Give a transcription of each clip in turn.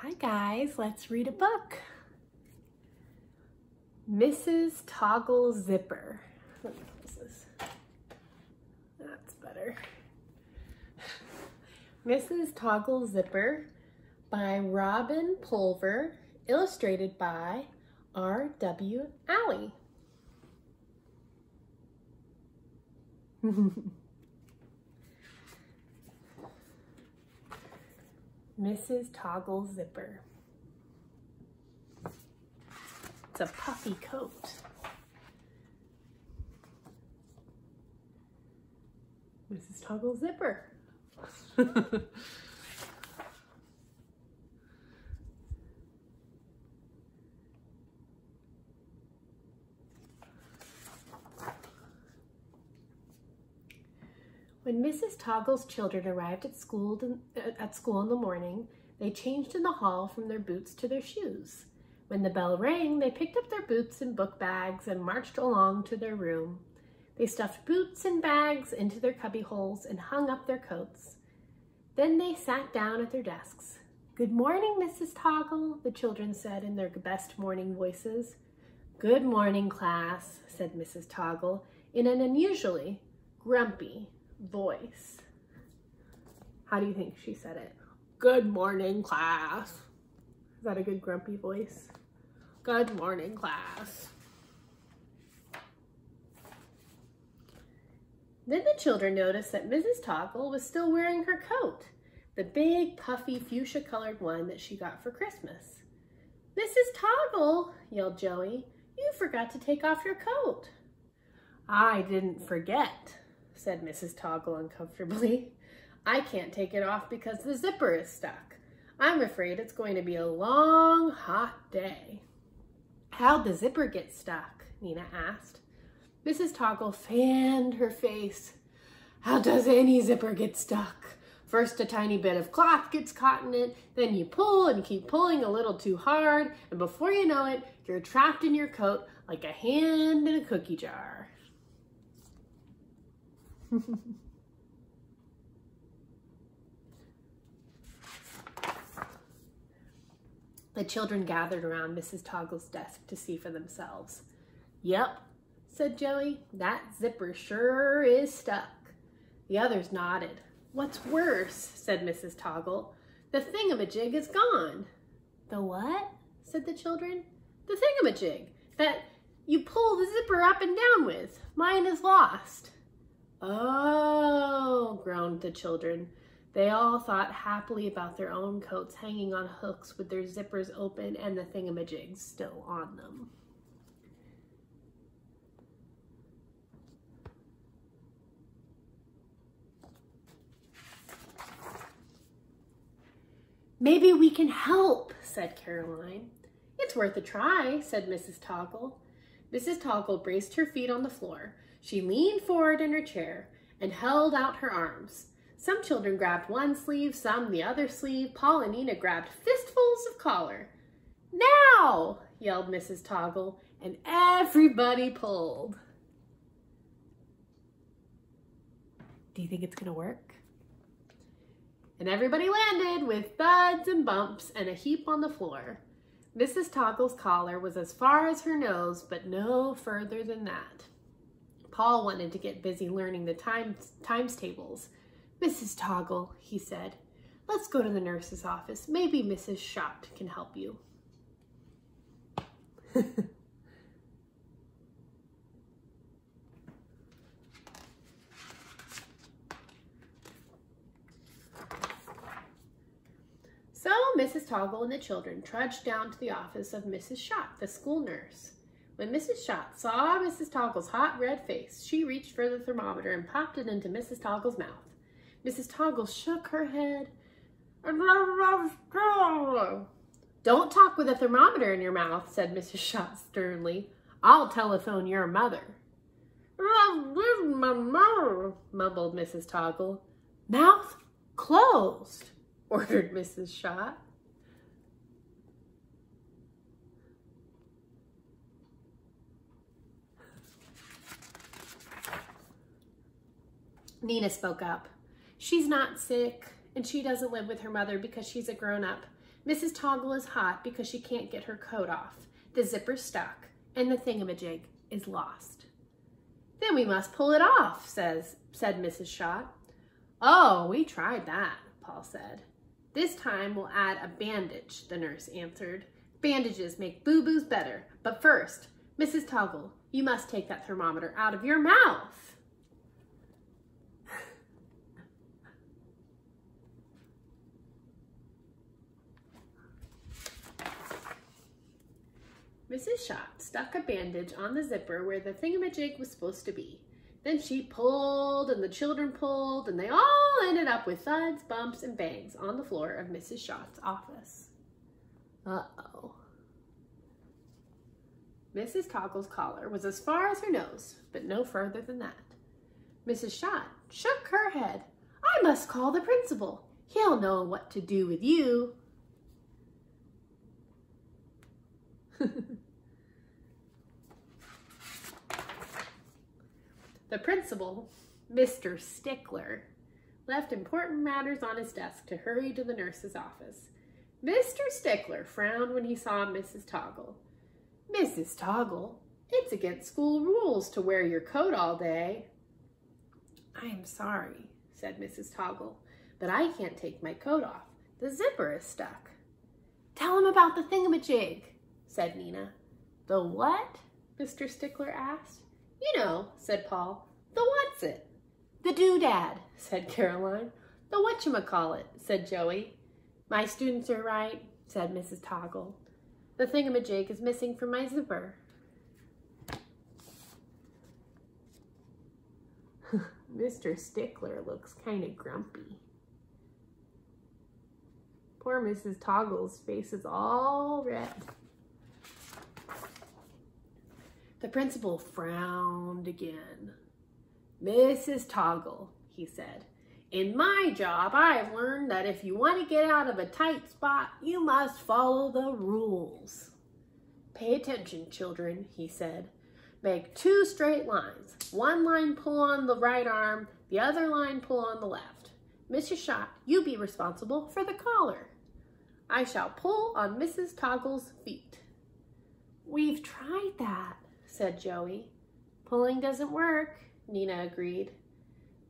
Hi guys, let's read a book. Mrs. Toggle Zipper. That's better. Mrs. Toggle Zipper by Robin Pulver, illustrated by R.W. Alley. Mrs. Toggle Zipper. It's a puffy coat. Mrs. Toggle Zipper. When Mrs. Toggle's children arrived at school, at school in the morning, they changed in the hall from their boots to their shoes. When the bell rang, they picked up their boots and book bags and marched along to their room. They stuffed boots and bags into their cubby holes and hung up their coats. Then they sat down at their desks. Good morning, Mrs. Toggle, the children said in their best morning voices. Good morning, class, said Mrs. Toggle in an unusually grumpy voice. How do you think she said it? Good morning, class. Is that a good grumpy voice? Good morning, class. Then the children noticed that Mrs. Toggle was still wearing her coat, the big, puffy, fuchsia-colored one that she got for Christmas. Mrs. Toggle, yelled Joey, you forgot to take off your coat. I didn't forget, said Mrs. Toggle uncomfortably. I can't take it off because the zipper is stuck. I'm afraid it's going to be a long, hot day. How'd the zipper get stuck? Nina asked. Mrs. Toggle fanned her face. How does any zipper get stuck? First, a tiny bit of cloth gets caught in it, then you pull and keep pulling a little too hard, and before you know it, you're trapped in your coat like a hand in a cookie jar. the children gathered around Mrs. Toggle's desk to see for themselves. Yep, said Joey, that zipper sure is stuck. The others nodded. What's worse, said Mrs. Toggle, the thingamajig is gone. The what? said the children. The thingamajig that you pull the zipper up and down with. Mine is lost. Oh, groaned the children. They all thought happily about their own coats hanging on hooks with their zippers open and the thingamajigs still on them. Maybe we can help, said Caroline. It's worth a try, said Mrs. Toggle. Mrs. Toggle braced her feet on the floor. She leaned forward in her chair and held out her arms. Some children grabbed one sleeve, some the other sleeve. Paul and Nina grabbed fistfuls of collar. Now, yelled Mrs. Toggle, and everybody pulled. Do you think it's gonna work? And everybody landed with thuds and bumps and a heap on the floor. Mrs. Toggle's collar was as far as her nose, but no further than that. Paul wanted to get busy learning the times, times tables. Mrs. Toggle, he said, let's go to the nurse's office. Maybe Mrs. Schott can help you. So Mrs. Toggle and the children trudged down to the office of Mrs. Schott, the school nurse. When Mrs. Schott saw Mrs. Toggle's hot red face, she reached for the thermometer and popped it into Mrs. Toggle's mouth. Mrs. Toggle shook her head. Don't talk with a thermometer in your mouth, said Mrs. Schott sternly. I'll telephone your mother. mumbled Mrs. Toggle. Mouth closed, ordered Mrs. Schott. Nina spoke up. She's not sick, and she doesn't live with her mother because she's a grown up. Mrs. Toggle is hot because she can't get her coat off. The zipper's stuck, and the thingamajig is lost. Then we must pull it off, says, said Mrs. Schott. Oh, we tried that, Paul said. This time we'll add a bandage, the nurse answered. Bandages make boo-boos better, but first, Mrs. Toggle, you must take that thermometer out of your mouth. Mrs. Schott stuck a bandage on the zipper where the thingamajig was supposed to be. Then she pulled and the children pulled and they all ended up with thuds, bumps, and bangs on the floor of Mrs. Schott's office. Uh-oh. Mrs. Toggle's collar was as far as her nose, but no further than that. Mrs. Schott shook her head. I must call the principal. He'll know what to do with you. The principal, Mr. Stickler, left important matters on his desk to hurry to the nurse's office. Mr. Stickler frowned when he saw Mrs. Toggle. Mrs. Toggle, it's against school rules to wear your coat all day. I am sorry, said Mrs. Toggle, but I can't take my coat off. The zipper is stuck. Tell him about the thingamajig, said Nina. The what? Mr. Stickler asked. You know, said Paul. The what's it? The doodad, said Caroline. The whatchamacallit, said Joey. My students are right, said Mrs. Toggle. The thingamajig is missing from my zipper. Mr. Stickler looks kind of grumpy. Poor Mrs. Toggle's face is all red. The principal frowned again. Mrs. Toggle, he said, in my job, I've learned that if you want to get out of a tight spot, you must follow the rules. Pay attention, children, he said. Make two straight lines. One line pull on the right arm, the other line pull on the left. Mrs. Schott, you be responsible for the collar. I shall pull on Mrs. Toggle's feet. We've tried that, said Joey. Pulling doesn't work, Nina agreed.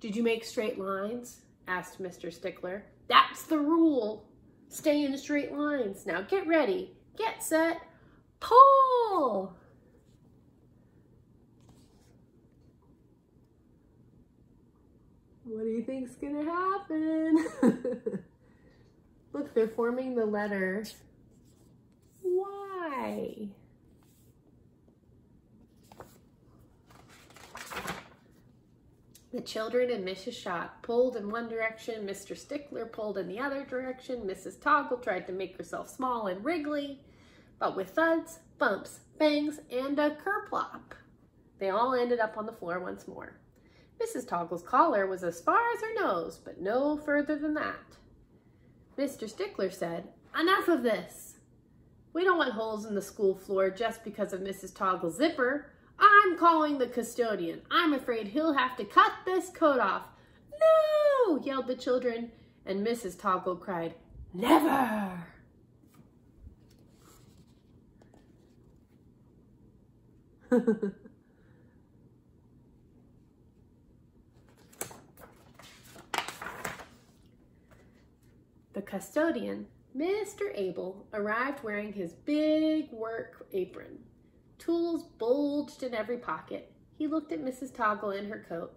Did you make straight lines? asked Mr. Stickler. That's the rule. Stay in straight lines. Now get ready. Get set. Pull! What do you think's gonna happen? Look, they're forming the letter Y. The children and Mrs. Schott pulled in one direction, Mr. Stickler pulled in the other direction, Mrs. Toggle tried to make herself small and wriggly, but with thuds, bumps, bangs, and a kerplop, they all ended up on the floor once more. Mrs. Toggle's collar was as far as her nose, but no further than that. Mr. Stickler said, enough of this. We don't want holes in the school floor just because of Mrs. Toggle's zipper. I'm calling the custodian. I'm afraid he'll have to cut this coat off. No, yelled the children, and Mrs. Toggle cried, never. the custodian, Mr. Abel, arrived wearing his big work apron. Tools bulged in every pocket. He looked at Mrs. Toggle in her coat.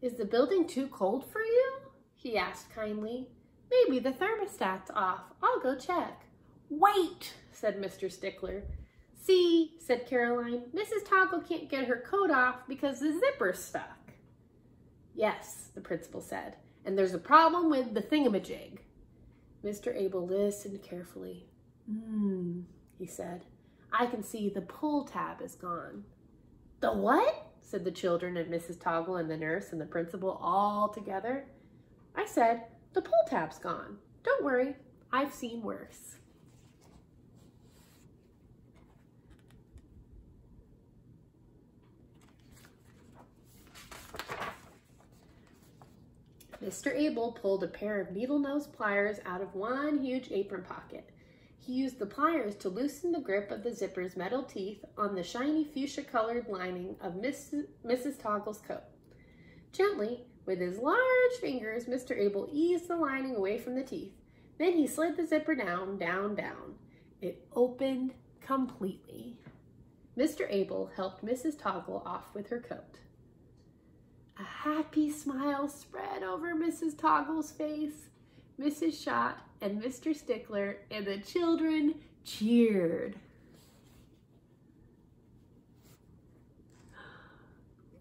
Is the building too cold for you? He asked kindly. Maybe the thermostat's off. I'll go check. Wait, said Mr. Stickler. See, said Caroline, Mrs. Toggle can't get her coat off because the zipper's stuck. Yes, the principal said, and there's a problem with the thingamajig. Mr. Abel listened carefully. Hmm, he said. I can see the pull tab is gone. The what? said the children and Mrs. Toggle and the nurse and the principal all together. I said, the pull tab's gone. Don't worry, I've seen worse. Mr. Abel pulled a pair of needle-nose pliers out of one huge apron pocket. He used the pliers to loosen the grip of the zipper's metal teeth on the shiny fuchsia colored lining of Mrs. Mrs. Toggle's coat. Gently, with his large fingers, Mr. Abel eased the lining away from the teeth. Then he slid the zipper down, down, down. It opened completely. Mr. Abel helped Mrs. Toggle off with her coat. A happy smile spread over Mrs. Toggle's face. Mrs. Schott and Mr. Stickler and the children cheered.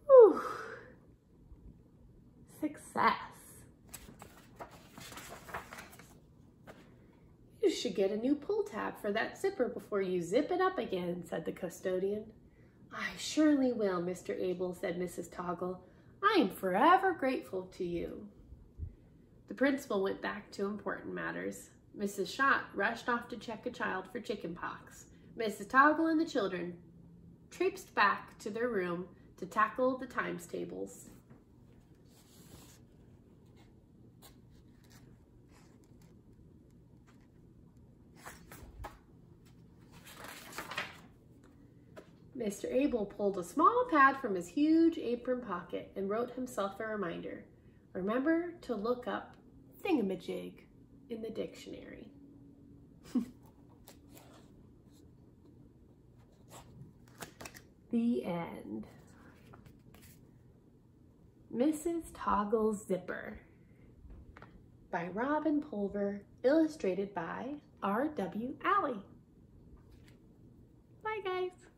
Whew. Success. You should get a new pull tab for that zipper before you zip it up again, said the custodian. I surely will, Mr. Abel, said Mrs. Toggle. I am forever grateful to you. The principal went back to important matters. Mrs. Schott rushed off to check a child for chicken pox. Mrs. Toggle and the children traipsed back to their room to tackle the times tables. Mr. Abel pulled a small pad from his huge apron pocket and wrote himself a reminder. Remember to look up thingamajig in the dictionary. the end. Mrs. Toggle's Zipper by Robin Pulver, illustrated by R.W. Alley. Bye, guys.